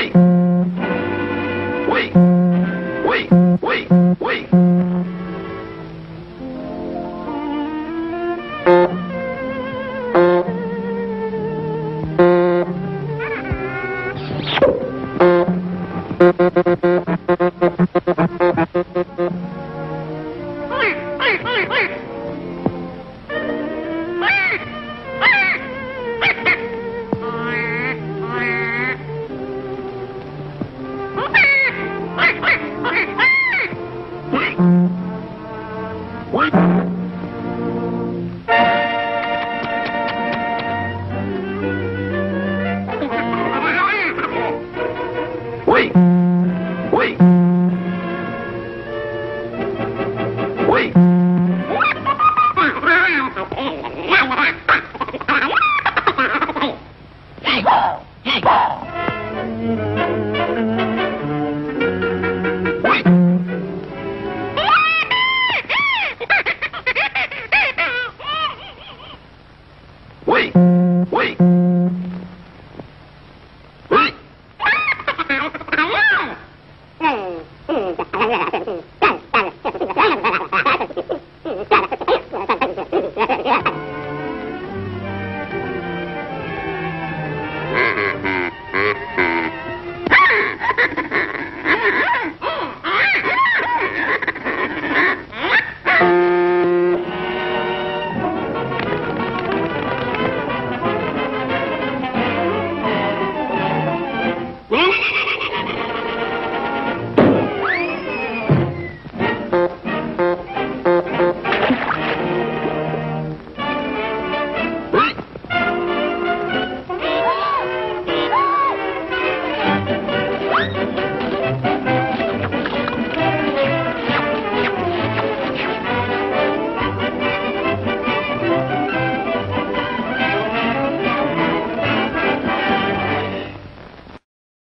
Wait! Wait! Wait! What?